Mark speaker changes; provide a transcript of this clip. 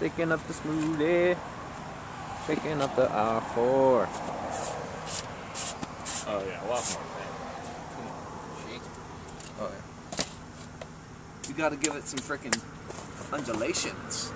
Speaker 1: Shaking up the smoothie. Shaking up the R4.
Speaker 2: Oh yeah, a lot more.
Speaker 3: Shake. Oh yeah. You gotta give it some freaking undulations.